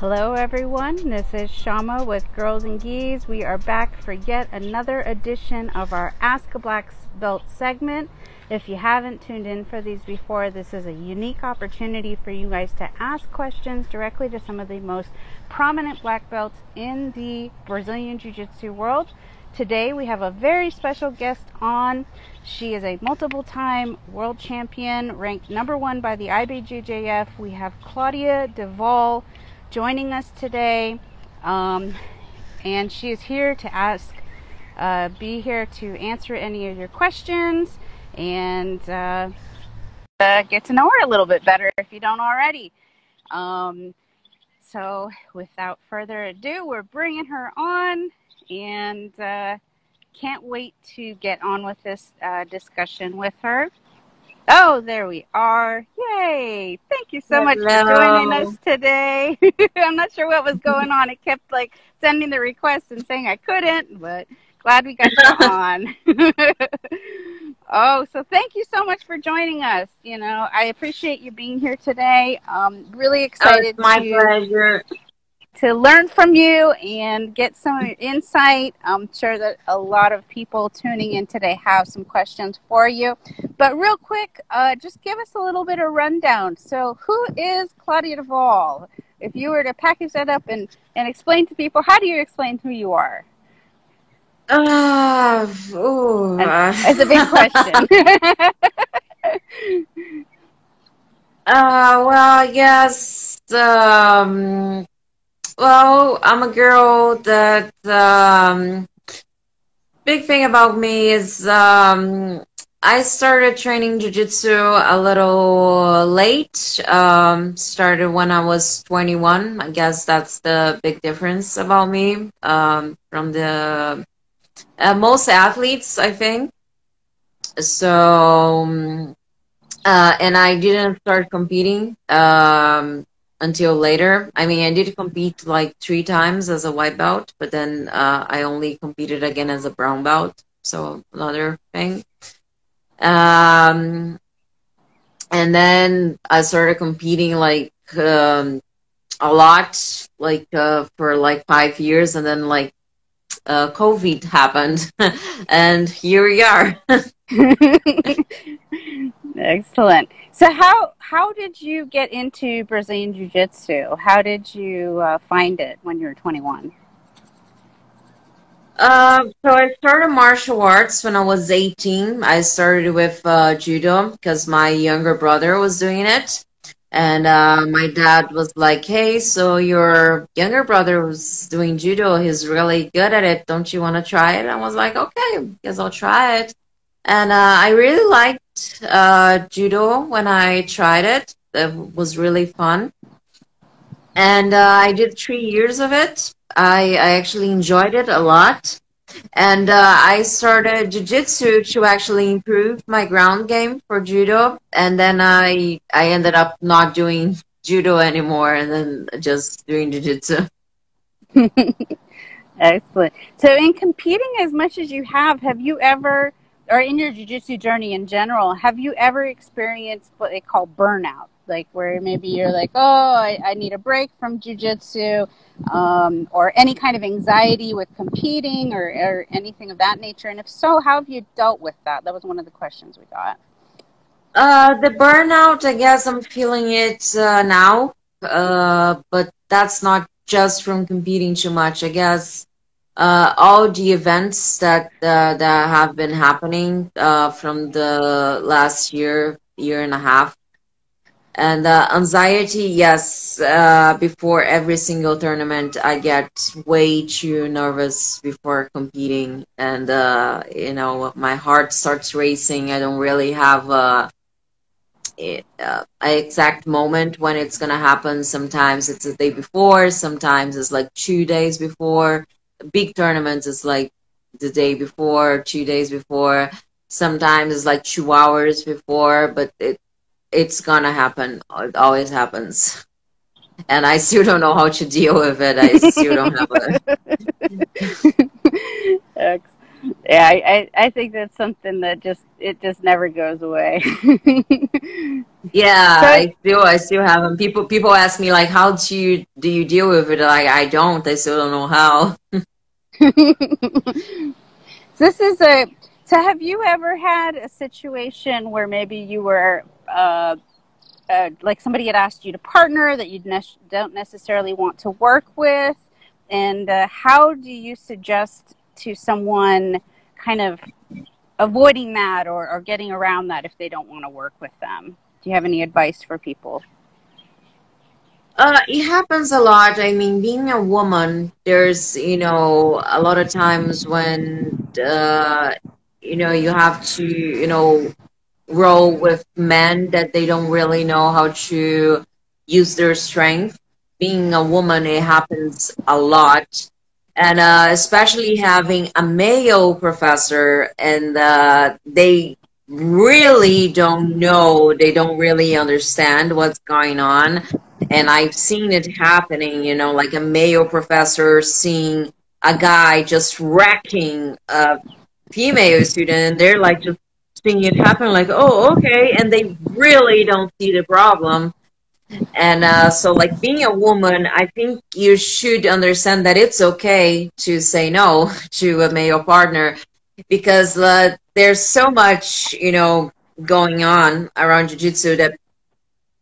Hello, everyone. This is Shama with Girls in Gis. We are back for yet another edition of our Ask a Black Belt segment. If you haven't tuned in for these before, this is a unique opportunity for you guys to ask questions directly to some of the most prominent black belts in the Brazilian Jiu Jitsu world. Today we have a very special guest on. She is a multiple time world champion, ranked number one by the IBJJF. We have Claudia do Val joining us today. Um, and she is here to ask, uh, be here to answer any of your questions and uh, uh, get to know her a little bit better if you don't already. Um, so, without further ado, we're bringing her on and uh, can't wait to get on with this uh, discussion with her. Oh, there we are. Yay. Thank you so Hello. much for joining us today. I'm not sure what was going on. It kept like sending the request and saying I couldn't, but glad we got you on. oh, so thank you so much for joining us. You know, I appreciate you being here today. Um, really excited. Oh, my to, pleasure to learn from you and get some insight. I'm sure that a lot of people tuning in today have some questions for you. But real quick, uh, just give us a little bit of rundown. So, who is Claudia do Val? If you were to package that up and, and explain to people, how do you explain who you are? Uh, ooh. It's a big question. uh, well, yes. Um, well, I'm a girl that um, big thing about me is um, I started training jiu-jitsu a little late. Um, started when I was 21. I guess that's the big difference about me um, from the uh, most athletes, I think. So, um, uh, and I didn't start competing um, until later. I mean, I did compete like three times as a white belt, but then uh, I only competed again as a brown belt. So another thing. Um, and then I started competing like um, a lot, like uh, for like five years, and then like uh, COVID happened, and here we are. Excellent. So how how did you get into Brazilian Jiu Jitsu? How did you uh, find it when you were 21? Uh, so I started martial arts when I was 18. I started with uh, judo because my younger brother was doing it. And uh, my dad was like, hey, so your younger brother was doing judo. He's really good at it. Don't you want to try it? I was like, okay, guess I'll try it. And uh, I really liked uh, judo when I tried it. It was really fun. And I did three years of it. I, I actually enjoyed it a lot. And uh, I started jiu-jitsu to actually improve my ground game for judo. And then I I ended up not doing judo anymore and then just doing jiu-jitsu. Excellent. So in competing as much as you have, have you ever or in your jiu-jitsu journey in general, have you ever experienced what they call burnout? Like where maybe you're like, oh, I, I need a break from jujitsu, um, or any kind of anxiety with competing or, or anything of that nature? And if so, how have you dealt with that? That was one of the questions we got. Uh, the burnout, I guess I'm feeling it uh, now, uh, but that's not just from competing too much. I guess uh, all the events that uh, that have been happening uh, from the last year, year and a half, and uh, anxiety, yes, uh, before every single tournament, I get way too nervous before competing. And, uh, you know, my heart starts racing. I don't really have a, a, exact moment when it's going to happen. Sometimes it's the day before, sometimes it's like two days before. Big tournaments is like the day before, two days before. Sometimes it's like two hours before, but it, it's gonna happen. It always happens. And I still don't know how to deal with it. I still don't have a. yeah, I, I, I think that's something that just it just never goes away. yeah, so, I still I still have them. People people ask me like, how do you do you deal with it? Like I don't. I still don't know how. this is a. So have you ever had a situation where maybe you were uh, uh, like somebody had asked you to partner that you ne- don't necessarily want to work with, and uh, how do you suggest to someone kind of avoiding that or, or getting around that if they don't want to work with them? Do you have any advice for people? Uh, it happens a lot. I mean, being a woman, there's, you know, a lot of times when, uh, you know, you have to, you know, roll with men that they don't really know how to use their strength. Being a woman, it happens a lot and uh, especially having a male professor and uh, they really don't know they don't really understand what's going on and i've seen it happening you know like a male professor seeing a guy just wrecking a female student they're like just seeing it happen like oh okay and they really don't see the problem. And uh, so, like being a woman, I think you should understand that it's okay to say no to a male partner because uh, there's so much, you know, going on around jiu-jitsu that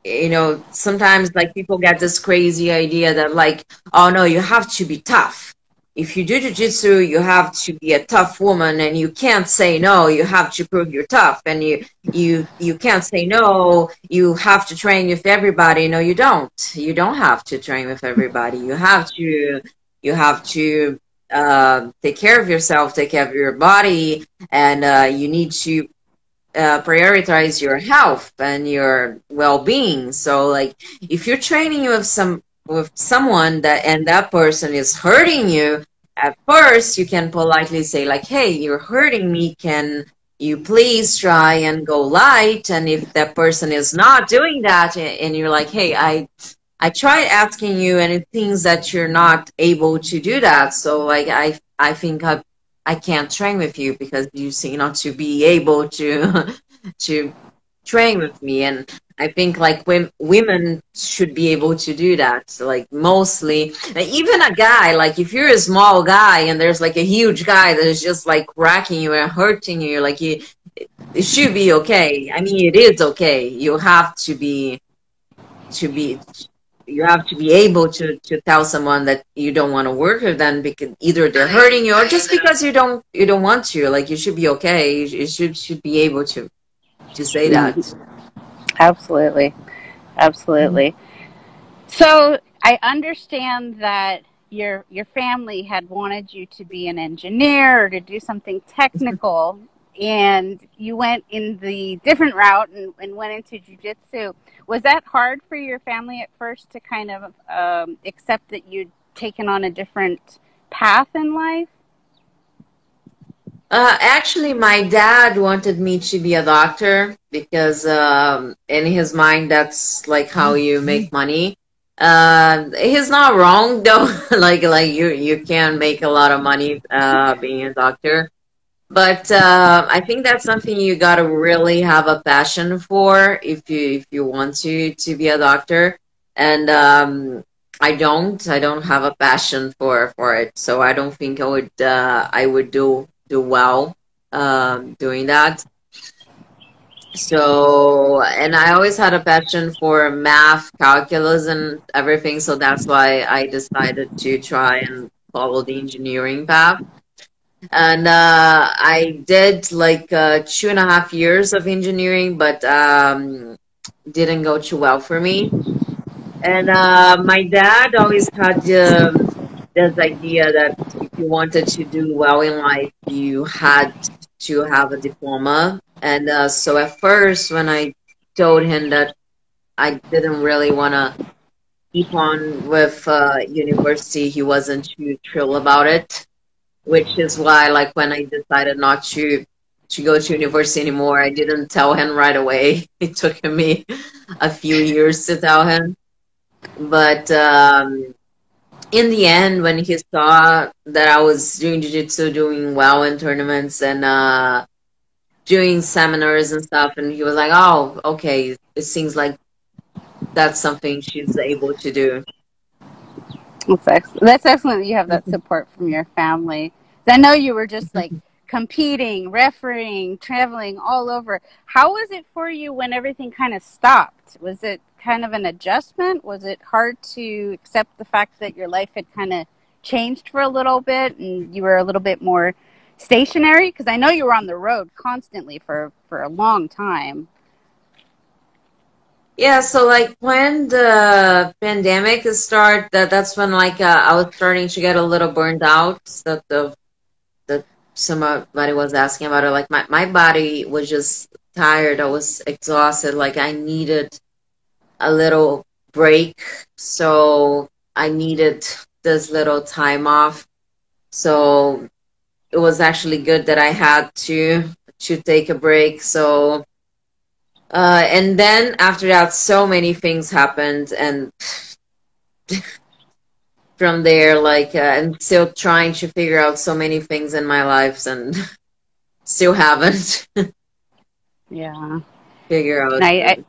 you know sometimes like people get this crazy idea that like oh no you have to be tough if you do jiu-jitsu you have to be a tough woman and you can't say no. You have to prove you're tough and you you you can't say no. You have to train with everybody. No you don't. You don't have to train with everybody. You have to you have to uh, take care of yourself take care of your body and uh, you need to uh, prioritize your health and your well-being. So like if you're training with some with someone that and that person is hurting you at first you can politely say like hey you're hurting me. Can you please try and go light? And if that person is not doing that and you're like hey i i tried asking you and it seems that you're not able to do that. So like i i think i i can't train with you because you seem not to be able to to train with me. And I think like when women should be able to do that. So, like mostly, even a guy, like if you're a small guy and there's like a huge guy that is just like racking you and hurting you, like you, it should be okay. I mean, it is okay. You have to be, to be, you have to be able to to tell someone that you don't want to work with them because either they're hurting you or just because you don't you don't want to. Like you should be okay. You should should be able to to say that. Absolutely. Absolutely. Mm-hmm. So I understand that your your family had wanted you to be an engineer or to do something technical and you went in the different route and, and went into jiu-jitsu was that hard for your family at first to kind of um, accept that you'd taken on a different path in life uh, actually, my dad wanted me to be a doctor because um, in his mind, that's like how you mm-hmm. make money. Uh, he's not wrong though. like like you you can make a lot of money uh, being a doctor, but uh, I think that's something you gotta really have a passion for if you if you want to to be a doctor. And um, I don't I don't have a passion for for it, so I don't think I would uh, I would do do well um, doing that. So, and I always had a passion for math, calculus, and everything. So that's why I decided to try and follow the engineering path. And uh, I did like uh, two and a half years of engineering, but um, didn't go too well for me. And uh, my dad always had um, this idea that you wanted to do well in life, you had to have a diploma. And uh, so at first, when I told him that I didn't really want to keep on with uh, university, he wasn't too thrilled about it. Which is why, like, when I decided not to to go to university anymore, I didn't tell him right away. It took me a few years to tell him. But um, in the end, when he saw that I was doing jiu-jitsu, doing well in tournaments and uh, doing seminars and stuff, and he was like, "Oh, okay, it seems like that's something she's able to do." That's excellent. That's excellent that you have that support from your family. I know you were just like competing, refereeing, traveling all over. How was it for you when everything kind of stopped? Was it kind of an adjustment? Was it hard to accept the fact that your life had kind of changed for a little bit and you were a little bit more stationary? Because I know you were on the road constantly for, for a long time. Yeah, so like when the pandemic started, that that's when like uh, I was starting to get a little burned out. That somebody was asking about it. Like my my body was just tired. I was exhausted. Like I needed a little break. So I needed this little time off. So it was actually good that I had to to take a break. So uh, and then after that, so many things happened, and from there, like uh, I'm still trying to figure out so many things in my life, and still haven't. yeah. Figure out. I, I,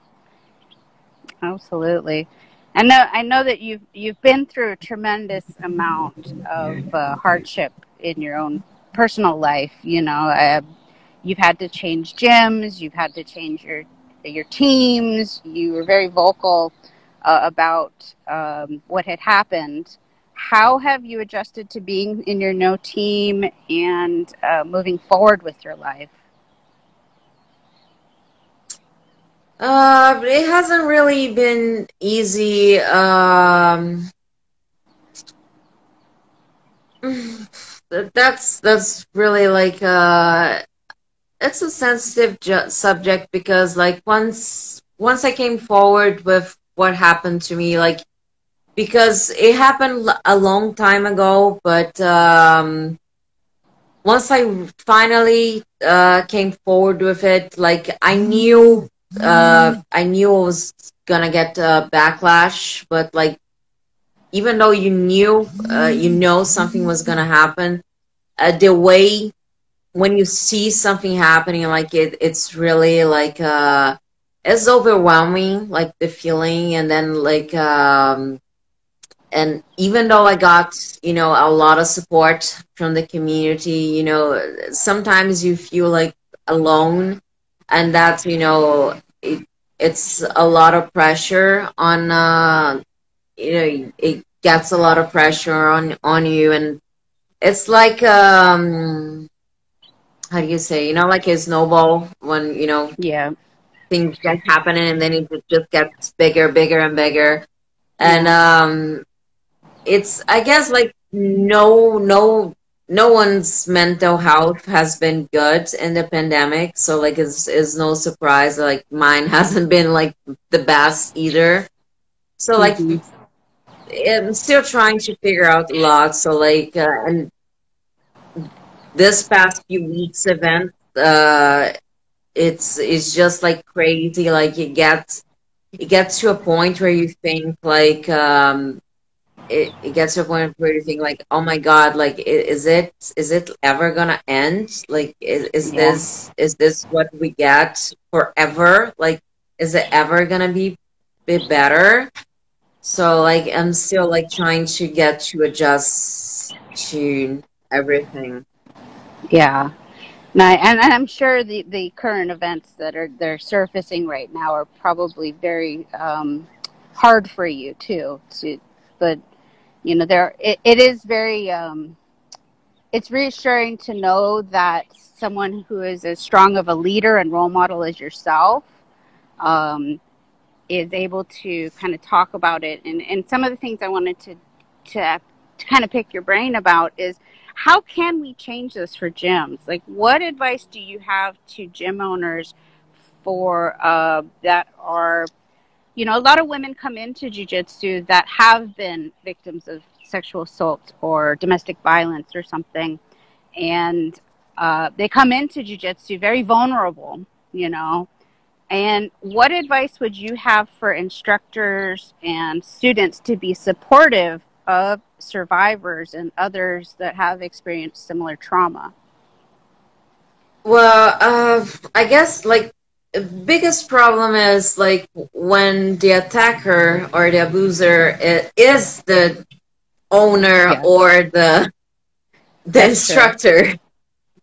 Absolutely. I know. I know that you've you've been through a tremendous amount of uh, hardship in your own personal life. You know, uh, you've had to change gyms. You've had to change your your teams. You were very vocal uh, about um, what had happened. How have you adjusted to being in your no team and uh, moving forward with your life? Uh, it hasn't really been easy. Um, that's that's really like uh, it's a sensitive ju- subject because like once once I came forward with what happened to me, like because it happened a long time ago, but um, once I finally uh, came forward with it, like I knew uh, I knew I was gonna get a backlash, but like, even though you knew, uh, you know something was gonna happen, uh, the way when you see something happening, like it, it's really like uh, it's overwhelming, like the feeling, and then like um, and even though I got you know a lot of support from the community, you know, sometimes you feel like alone. And that's you know it, it's a lot of pressure on uh, you know it gets a lot of pressure on on you. And it's like um how do you say you know like a snowball when you know yeah. things get happening and then it just gets bigger bigger and bigger. And um it's i guess like no no no one's mental health has been good in the pandemic. So like it's, it's no surprise like mine hasn't been like the best either. So like mm-hmm. i'm still trying to figure out a lot so like uh, and this past few weeks event uh it's it's just like crazy. Like it gets it gets to a point where you think like um it, it gets to a point where you think like oh my god like is it is it ever gonna end like is, is yeah. this is this what we get forever like is it ever gonna be bit better so like i'm still like trying to get to adjust to everything yeah and, I, and I'm sure the, the current events that are they're surfacing right now are probably very um, hard for you too. To, but you know there it, it is very um, it's reassuring to know that someone who is as strong of a leader and role model as yourself um, is able to kind of talk about it. And, and some of the things i wanted to, to kind of pick your brain about is how can we change this for gyms? Like what advice do you have to gym owners for uh, that are you know, a lot of women come into jujitsu that have been victims of sexual assault or domestic violence or something, and uh, they come into jujitsu very vulnerable, you know. And what advice would you have for instructors and students to be supportive of survivors and others that have experienced similar trauma? Well, uh, I guess like biggest problem is like when the attacker or the abuser is the owner yeah. or the the That's instructor, true.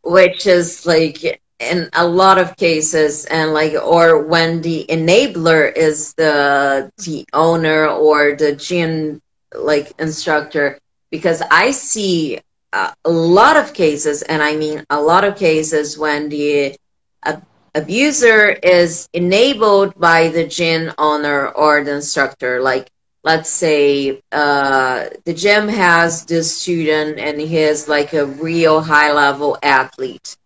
which is like in a lot of cases and like or when the enabler is the the owner or the gym like instructor because i see a, a lot of cases and i mean a lot of cases when the uh, abuser is enabled by the gym owner or the instructor. Like let's say uh, the gym has this student and he is like a real high level athlete.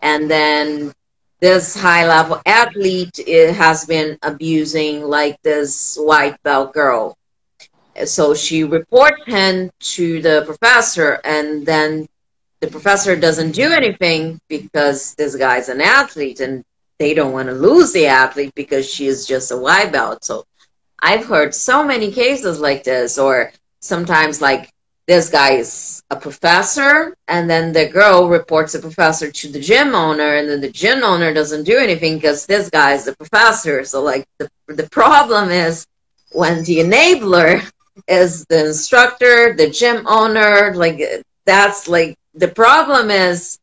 And then this high level athlete has been abusing like this white belt girl. So she reports him to the professor and then the professor doesn't do anything because this guy's an athlete and they don't want to lose the athlete because she is just a white belt so i've heard so many cases like this or sometimes like this guy is a professor and then the girl reports the professor to the gym owner and then the gym owner doesn't do anything because this guy is the professor. So like the, the problem is when the enabler is the instructor the gym owner like that's like the problem is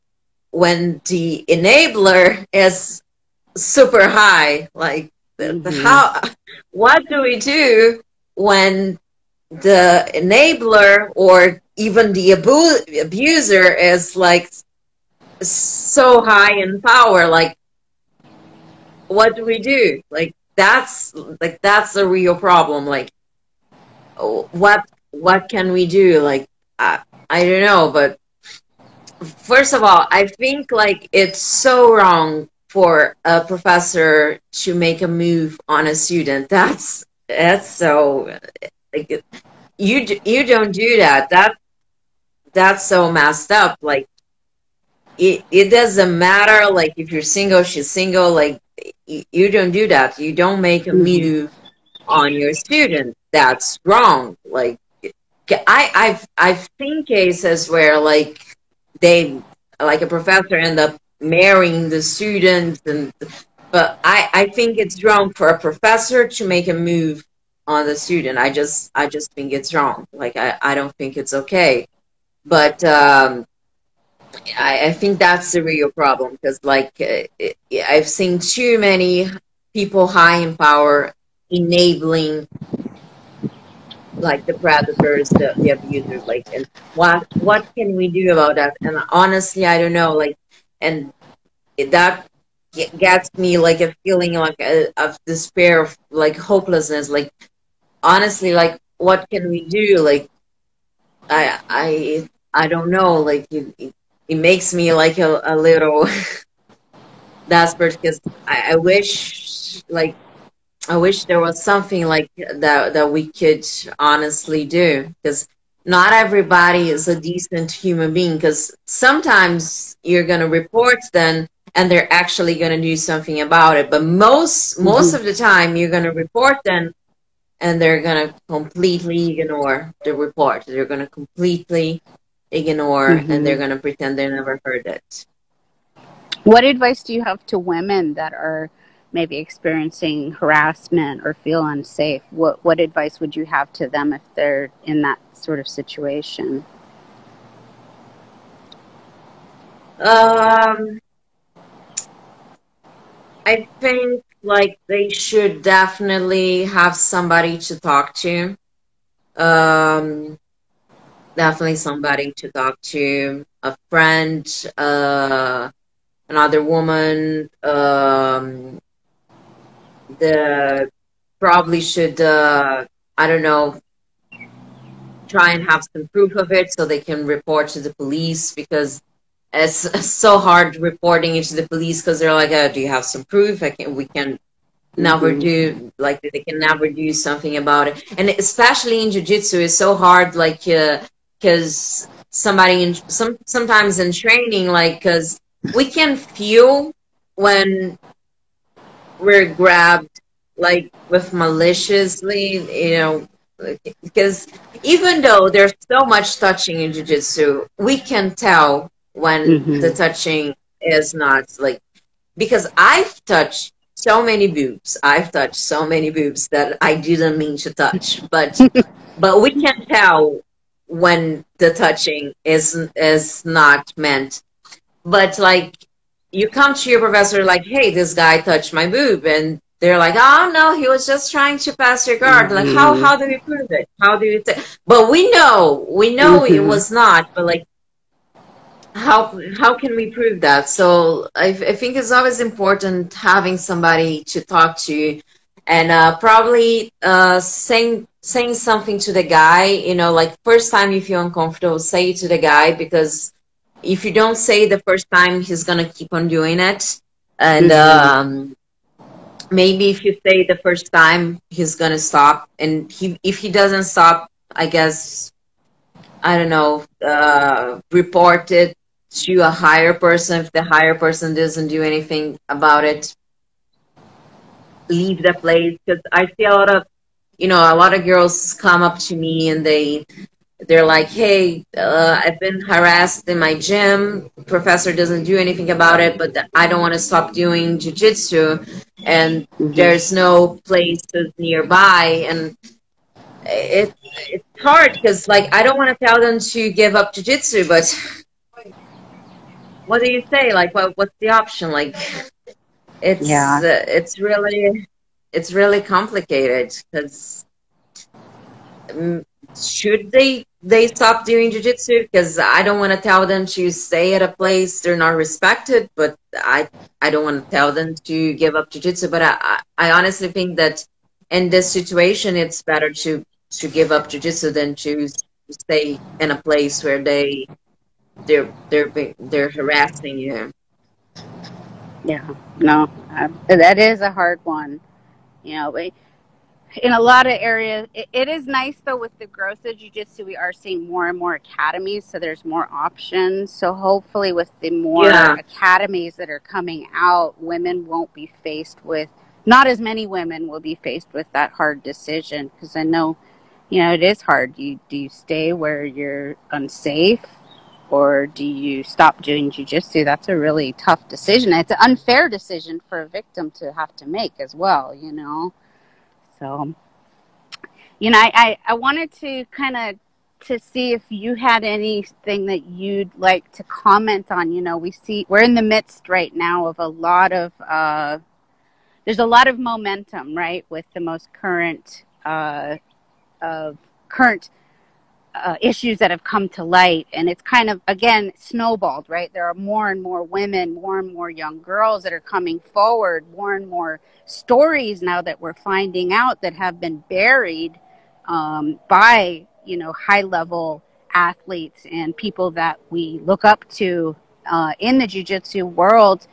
when the enabler is super high like mm-hmm. how what do we do when the enabler or even the abu- abuser is like so high in power? Like what do we do? Like that's like that's a real problem. Like what what can we do? Like I, I don't know but first of all i think like it's so wrong for a professor to make a move on a student that's that's so like you you don't do that. That that's so messed up. Like it it doesn't matter. Like if you're single, she's single. Like you don't do that. You don't make a mm-hmm. move on your student. That's wrong. Like I I've I've seen cases where like they like a professor end up marrying the student and but I, I think it's wrong for a professor to make a move on the student. I just I just think it's wrong. Like I, I don't think it's okay. But um, I, I think that's the real problem because like uh, I've seen too many people high in power enabling like the predators, the, the abusers, like and what what can we do about that? And honestly, I don't know. Like and that gets me like a feeling like a, of despair, of like hopelessness. Like honestly, like, what can we do? Like, I, I, I don't know. Like, it, it makes me like a, a little desperate because I, I wish, like, I wish there was something like that that we could honestly do because not everybody is a decent human being because sometimes you're going to report them and they're actually going to do something about it but most most mm-hmm. of the time you're going to report them and they're going to completely ignore the report. They're going to completely ignore mm-hmm. and they're going to pretend they never heard it. What advice do you have to women that are maybe experiencing harassment or feel unsafe? What what advice would you have to them if they're in that sort of situation? Um I think like they should definitely have somebody to talk to. Um, definitely somebody to talk to, a friend, uh, another woman. Um, the probably should uh, I don't know try and have some proof of it so they can report to the police because it's so hard reporting it to the police because they're like, oh, "Do you have some proof? I can. We can never mm-hmm. do like they can never do something about it." And especially in jiu-jitsu, it's so hard, like because uh, somebody in some sometimes in training, like because we can feel when we're grabbed like with maliciously, you know, because even though there's so much touching in jiu-jitsu we can tell when mm-hmm. the touching is not like because i've touched so many boobs i've touched so many boobs that i didn't mean to touch but but we can tell when the touching is is not meant but like you come to your professor like hey this guy touched my boob and they're like, oh no, he was just trying to pass your guard. Mm-hmm. Like, how mm-hmm. how do we prove it? How do you? T-? But we know, we know mm-hmm. it was not. But like, how how can we prove that? So I, I think it's always important having somebody to talk to, and uh, probably uh, saying saying something to the guy. You know, like first time you feel uncomfortable, say it to the guy because if you don't say the first time, he's gonna keep on doing it, and. Mm-hmm. Um, maybe if you say the first time he's gonna stop and he if he doesn't stop i guess i don't know uh, report it to a higher person if the higher person doesn't do anything about it leave the place because i see a lot of you know a lot of girls come up to me and they they're like, hey, uh, I've been harassed in my gym. Professor doesn't do anything about it, but I don't want to stop doing jujitsu, and mm-hmm. there's no places nearby, and it it's hard because like I don't want to tell them to give up jujitsu, but what do you say? Like, what what's the option? Like, it's yeah. Uh, it's really it's really complicated because. Should they they stop doing jiu-jitsu? Because i don't want to tell them to stay at a place they're not respected but i i don't want to tell them to give up jiu-jitsu. But i i honestly think that in this situation it's better to to give up jiu-jitsu than to stay in a place where they they're they're they're harassing you. Yeah no uh, that is a hard one. You know in a lot of areas it, it is nice though with the growth of jiu-jitsu we are seeing more and more academies so there's more options. So hopefully with the more yeah. academies that are coming out women won't be faced with not as many women will be faced with that hard decision because i know you know it is hard. You do you stay where you're unsafe or do you stop doing jiu-jitsu that's a really tough decision. It's an unfair decision for a victim to have to make as well you know so, you know, I, I, I wanted to kind of to see if you had anything that you'd like to comment on. You know, we see we're in the midst right now of a lot of uh, there's a lot of momentum, right, with the most current uh, of current uh, issues that have come to light. And it's kind of again snowballed right? There are more and more women more and more young girls that are coming forward more and more stories now that we're finding out that have been buried um, by you know high level athletes and people that we look up to uh, in the jiu-jitsu world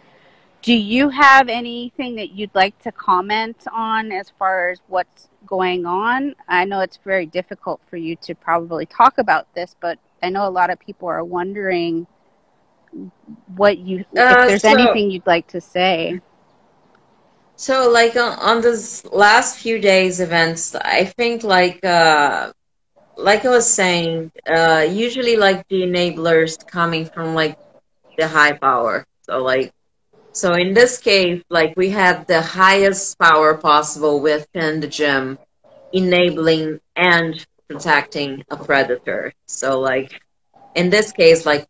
do you have anything that you'd like to comment on as far as what's going on? I know it's very difficult for you to probably talk about this, but I know a lot of people are wondering what you uh, if there's so, anything you'd like to say. So like on, on this last few days events, I think like uh like I was saying, uh usually like the enablers coming from like the high power. So like so in this case, like we have the highest power possible within the gym, enabling and protecting a predator. So like in this case, like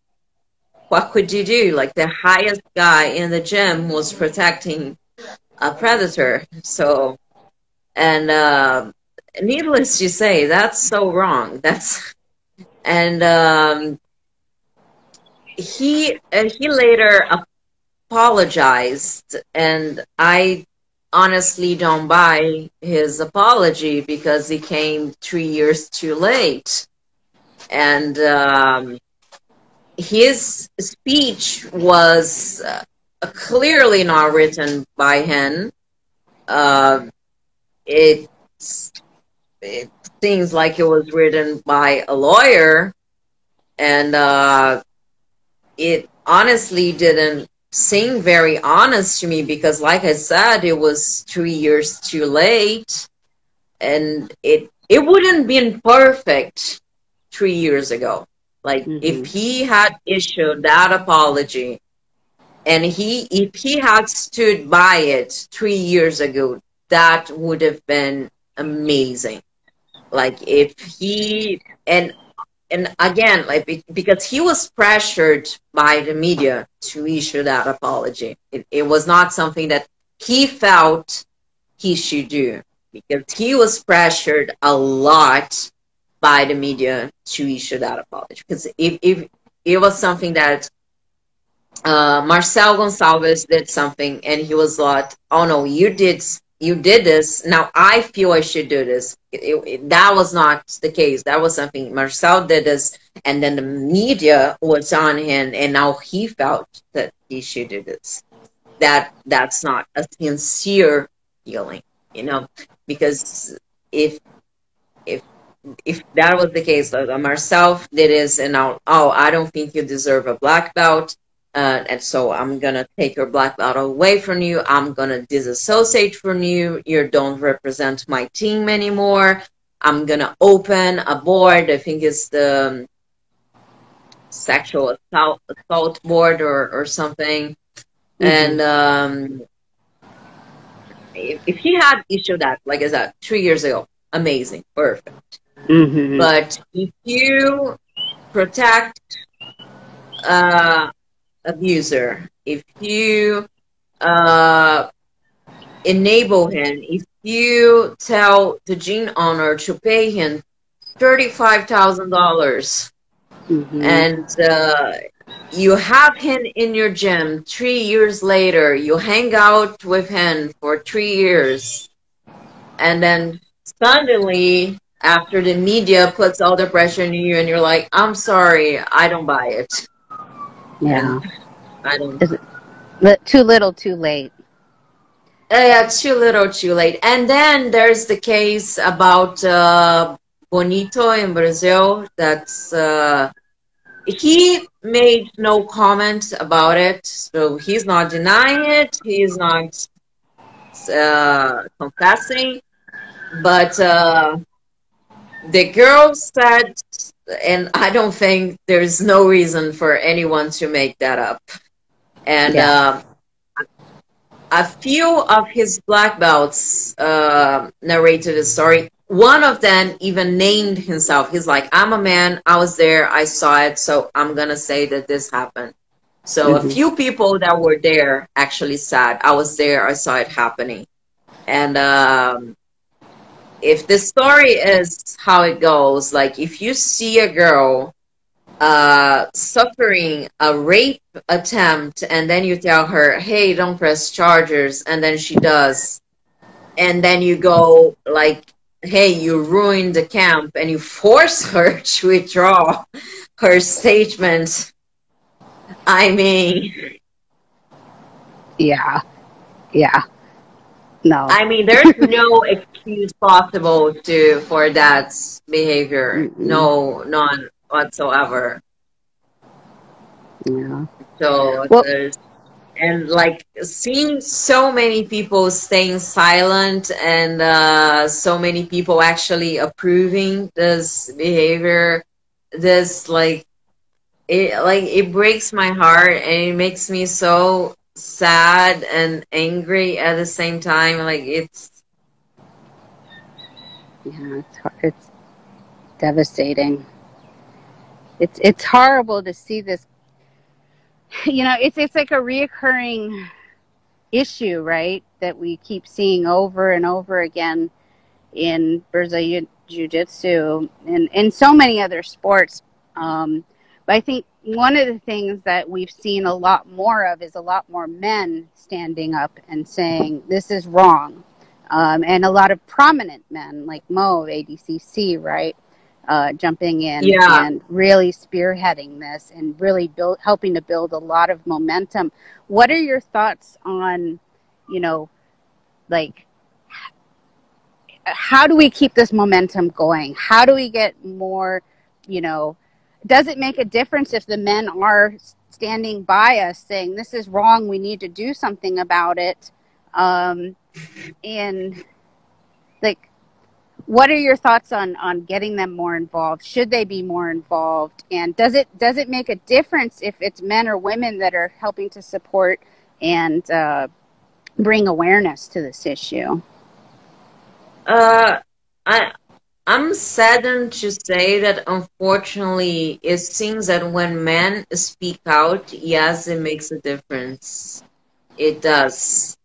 what could you do? Like the highest guy in the gym was protecting a predator. So and uh, needless to say, that's so wrong. That's and um, he uh, he later apologized, and I honestly don't buy his apology because he came three years too late. And um, his speech was uh, clearly not written by him. Uh, it, it seems like it was written by a lawyer, and uh, it honestly didn't seemed very honest to me because like i said it was three years too late and it it wouldn't been perfect three years ago. Like Mhm. if he had issued that apology and he if he had stood by it three years ago, that would have been amazing. Like if he and and again, like because he was pressured by the media to issue that apology. It, it was not something that he felt he should do because he was pressured a lot by the media to issue that apology. Because if, if it was something that uh, Marcel Gonçalves did something and he was like, "Oh no, you did you did this. Now I feel I should do this." It- it- that was not the case. That was something Marcel did this, and then the media was on him, and now he felt that he should do this. That that's not a sincere feeling, you know, because if if if that was the case, like Marcel did this, and now oh, I don't think you deserve a black belt uh, and so I'm gonna take your black belt away from you. I'm gonna disassociate from you. You don't represent my team anymore. I'm gonna open a board. I think it's the um, sexual assault, assault board or, or something. And um, if, if he had issued that, like I said, three years ago, amazing, perfect. Mhm. But if you protect uh, abuser, if you uh, enable him, if you tell the gene owner to pay him thirty-five thousand dollars, Mhm. and uh, you have him in your gym three years later, you hang out with him for three years, and then suddenly after the media puts all the pressure on you and you're like i'm sorry i don't buy it yeah. i don't Li- Too little, too late. Uh, yeah, too little, too late. And then there's the case about uh, Bonito in Brazil. That's uh, he made no comment about it, so he's not denying it. He's not uh, confessing, but uh, the girl said, and I don't think there's no reason for anyone to make that up. And Yeah. um, a few of his black belts uh, narrated the story. One of them even named himself. He's like, I'm a man, I was there, I saw it, so I'm gonna say that this happened. So Mhm. a few people that were there actually said, I was there, I saw it happening. And um, if the story is how it goes, like if you see a girl uh, suffering a rape attempt and then you tell her, hey, don't press charges, and then she does, and then you go like, hey, you ruined the camp, and you force her to withdraw her statement. I mean, Yeah. Yeah. No. I mean, there's no excuse possible to for that behavior. Mm-mm. No, none whatsoever. yeah. So Well- there's and like seeing so many people staying silent and uh, so many people actually approving this behavior, this like it like it breaks my heart and it makes me so sad and angry at the same time. Like it's Yeah, it's it's devastating. It's it's horrible to see this. You know, it's it's like a reoccurring issue, right? That we keep seeing over and over again in Brazilian jiu-jitsu and in so many other sports. Um, but I think one of the things that we've seen a lot more of is a lot more men standing up and saying this is wrong um, and a lot of prominent men like Mo of ADCC, right, uh, jumping in Yeah. and really spearheading this and really build, helping to build a lot of momentum. What are your thoughts on, you know, like how do we keep this momentum going? How do we get more, you know, does it make a difference if the men are standing by us saying this is wrong, we need to do something about it? Um, and like what are your thoughts on on getting them more involved? Should they be more involved? And does it does it make a difference if it's men or women that are helping to support and uh, bring awareness to this issue? Uh, I I'm saddened to say that unfortunately it seems that when men speak out, yes, it makes a difference. It does.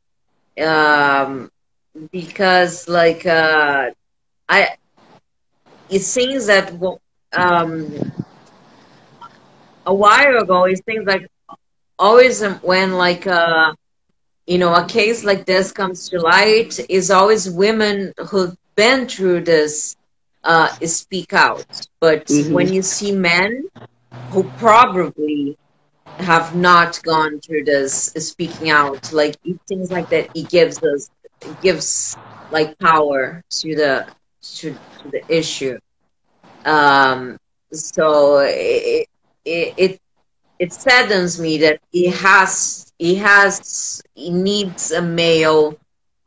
Um, because like uh, I, it seems that um, a while ago, it seems like always when like uh, you know a case like this comes to light, is always women who've been through this uh, speak out. But mm-hmm. when you see men who probably have not gone through this speaking out, like things like that, it gives us it gives like power to the to, to the issue. Um, so it, it it it saddens me that he has he has he needs a male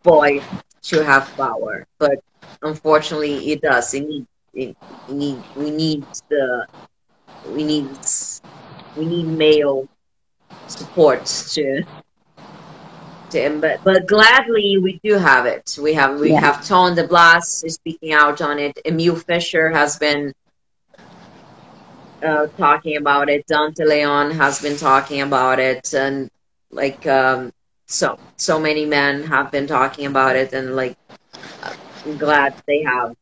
boy to have power, but unfortunately it does. It need it, it need we need the we need we need male support to him, but but gladly we do have it. We have we yeah. have Tom DeBlass is speaking out on it. Emil Fischer has been uh, talking about it. Dante Leon has been talking about it, and like um, so so many men have been talking about it, and like I'm glad they have.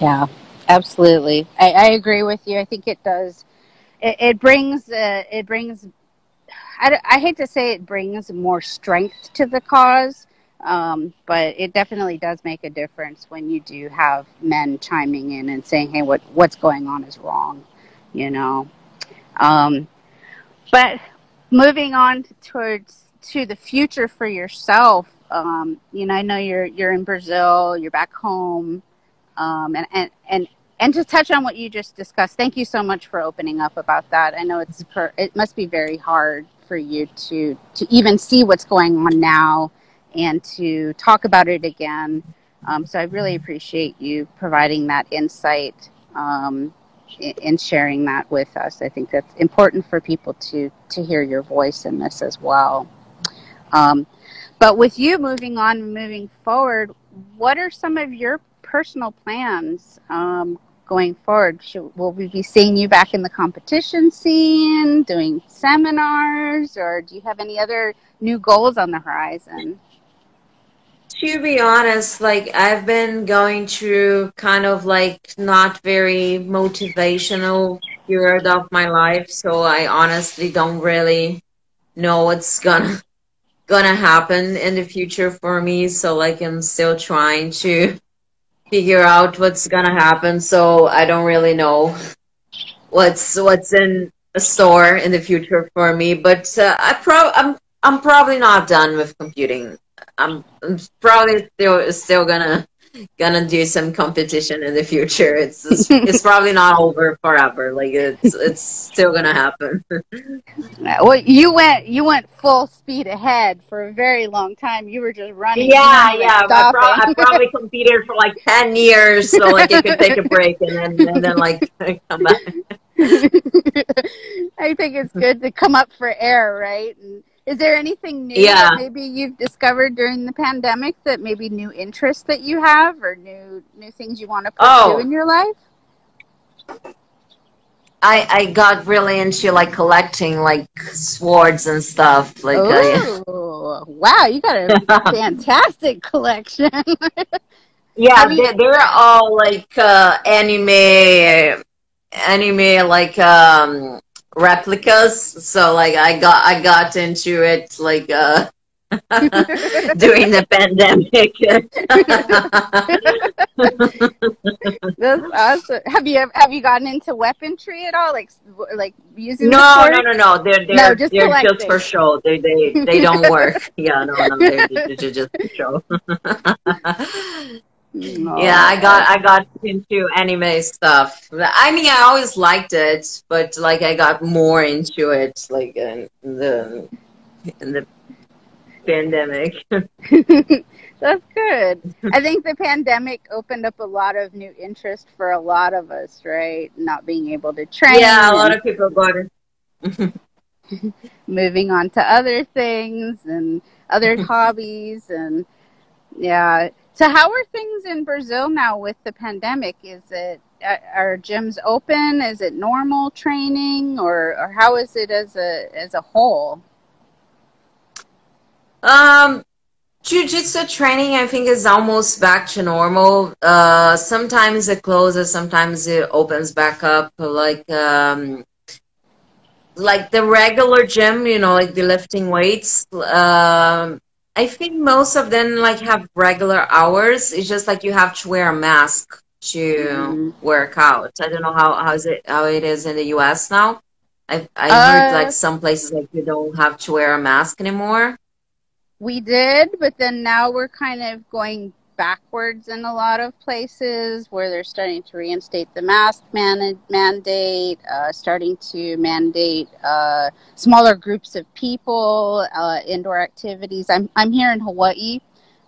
Yeah, absolutely. I, I agree with you. I think it does. It, it brings uh, it brings I, I hate to say it brings more strength to the cause, um, but it definitely does make a difference when you do have men chiming in and saying, "Hey, what what's going on is wrong," you know. Um, but moving on towards to the future for yourself, um, you know, I know you're you're in Brazil, you're back home, um, and and and and to touch on what you just discussed, thank you so much for opening up about that. I know it's per, it must be very hard for you to to even see what's going on now and to talk about it again. Um, so I really appreciate you providing that insight um, and sharing that with us. I think that's important for people to to hear your voice in this as well. Um, but with you moving on, moving forward, what are some of your personal plans um, going forward? Should, will we be seeing you back in the competition scene, doing seminars, or do you have any other new goals on the horizon? To be honest, like I've been going through kind of like not very motivational period of my life, so I honestly don't really know what's gonna gonna happen in the future for me. So like I'm still trying to figure out what's gonna happen. So I don't really know what's what's in store in the future for me. But uh, I pro I'm I'm probably not done with computing. I'm, I'm probably still still gonna gonna do some competition in the future. It's it's, probably not over forever. Like it's it's still gonna happen. well, you went you went full speed ahead for a very long time. You were just running. Yeah, yeah. I, pro- I, probably competed for like ten years, so like you could take a break and then and then like come back. I think it's good to come up for air, right? And is there anything new yeah. that maybe you've discovered during the pandemic that maybe new interests that you have or new new things you want to pursue oh. in your life? I I got really into like collecting like swords and stuff. Like, oh wow, you got a fantastic collection. yeah, they're, they're all like uh, anime, anime like um replicas. So like I got I got into it like uh during the pandemic. That's awesome. Have you have you gotten into weaponry at all? Like like using no no no no they're they're, no, just, they're just for show. They they they don't work. yeah no no they're, they're just for show. Yeah, I got I got into anime stuff. I mean, I always liked it, but like I got more into it like in the in the pandemic. That's good. I think the pandemic opened up a lot of new interest for a lot of us, right? Not being able to train. Yeah, a lot of people got it. moving on to other things and other hobbies and yeah. So how are things in Brazil now with the pandemic? Is it are gyms open? Is it normal training or or how is it as a as a whole? Um Jiu-jitsu training, I think, is almost back to normal. Uh, sometimes it closes, sometimes it opens back up. Like, um, like the regular gym, you know, like the lifting weights. Um, I think most of them like have regular hours. It's just like you have to wear a mask to mm-hmm. work out. I don't know how how is it how it is in the U.S. now. I I uh, heard like some places like you don't have to wear a mask anymore. We did, but then now we're kind of going backwards in a lot of places where they're starting to reinstate the mask man- mandate, uh, starting to mandate uh, smaller groups of people, uh, indoor activities. I'm, I'm here in Hawaii.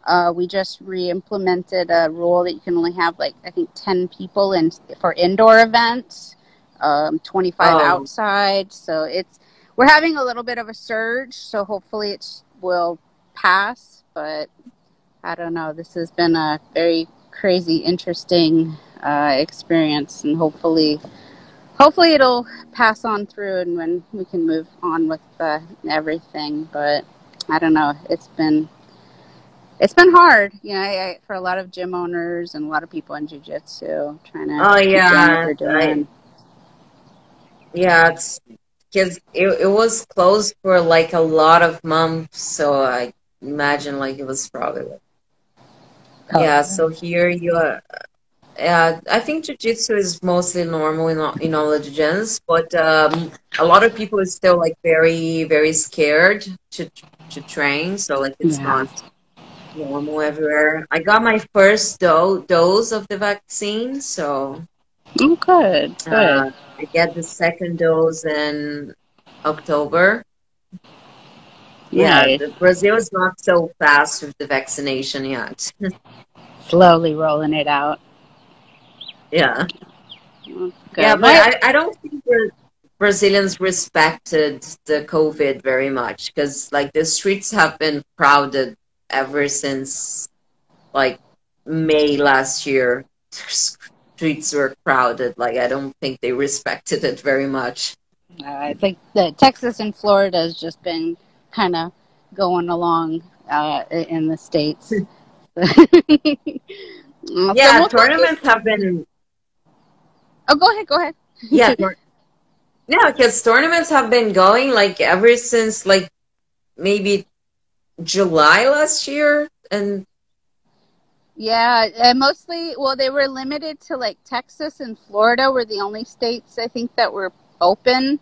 Uh, we just re-implemented a rule that you can only have like I think 10 people in for indoor events, um, 25 oh. outside. So it's we're having a little bit of a surge. So hopefully it will pass, but I don't know. This has been a very crazy, interesting uh, experience, and hopefully, hopefully it'll pass on through, and when we can move on with uh, everything. But I don't know. It's been it's been hard, you know, I, I, for a lot of gym owners and a lot of people in jujitsu trying to. Oh yeah, I, yeah, it's because it, it was closed for like a lot of months, so I imagine like it was probably like oh. yeah so here you are uh, I think jiu-jitsu is mostly normal in all, in all the gyms, but um, a lot of people are still like very very scared to to train. So like it's yeah. not normal everywhere. I got my first do- dose of the vaccine, so oh, good. Good. Uh, I get the second dose in October. Yeah, right. Brazil is not so fast with the vaccination yet. Slowly rolling it out. Yeah. Yeah, but I, I don't think the Brazilians respected the COVID very much because, like, the streets have been crowded ever since, like, May last year. Streets were crowded. Like, I don't think they respected it very much. Uh, I think that Texas and Florida has just been kind of going along uh, in the states. yeah, tournaments have been. Oh, go ahead. Go ahead. yeah. Yeah, because tournaments have been going like ever since like maybe July last year, and yeah, and mostly well, they were limited to like Texas and Florida were the only states I think that were open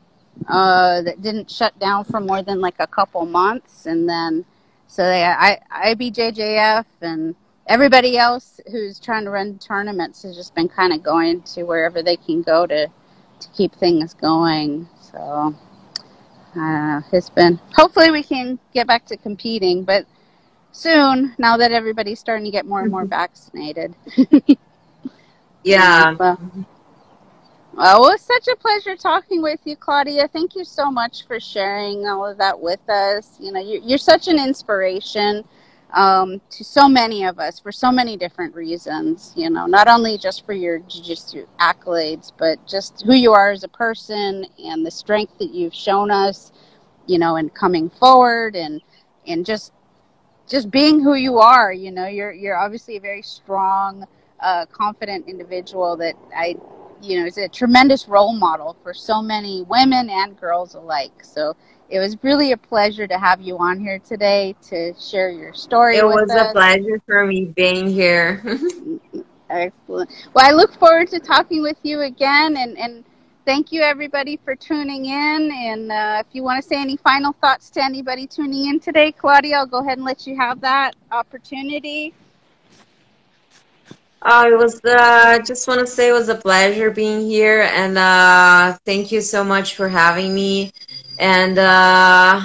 uh, that didn't shut down for more than like a couple months, and then so they I IBJJF and everybody else who's trying to run tournaments has just been kind of going to wherever they can go to to keep things going. So uh, it's been hopefully we can get back to competing, but soon now that everybody's starting to get more and more vaccinated. yeah. Well, it was such a pleasure talking with you, Claudia. Thank you so much for sharing all of that with us. You know, you're, you're such an inspiration um, to so many of us for so many different reasons. You know, not only just for your jiu-jitsu accolades, but just who you are as a person and the strength that you've shown us. You know, in coming forward and and just just being who you are. You know, you're you're obviously a very strong, uh, confident individual that I you know, is a tremendous role model for so many women and girls alike. So it was really a pleasure to have you on here today to share your story. It was us. a pleasure for me being here. Excellent. Well, I look forward to talking with you again, and and thank you everybody for tuning in. And uh, if you want to say any final thoughts to anybody tuning in today, Claudia, I'll go ahead and let you have that opportunity. Uh, it was uh, just want to say it was a pleasure being here, and uh, thank you so much for having me. And uh,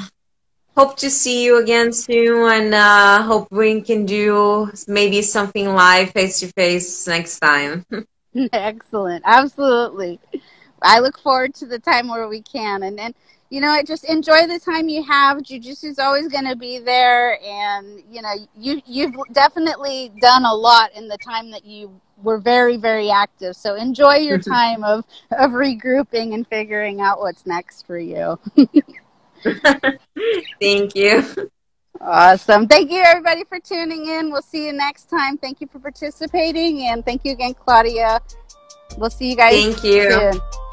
hope to see you again soon and uh, hope we can do maybe something live face to face next time. Excellent. Absolutely. I look forward to the time where we can. And then, you know, just enjoy the time you have. Jiu-Jitsu is always going to be there. And, you know, you, you've definitely done a lot in the time that you were very, very active. So enjoy your time of, of regrouping and figuring out what's next for you. Thank you. Awesome. Thank you, everybody, for tuning in. We'll see you next time. Thank you for participating. And thank you again, Claudia. We'll see you guys Thank you. soon.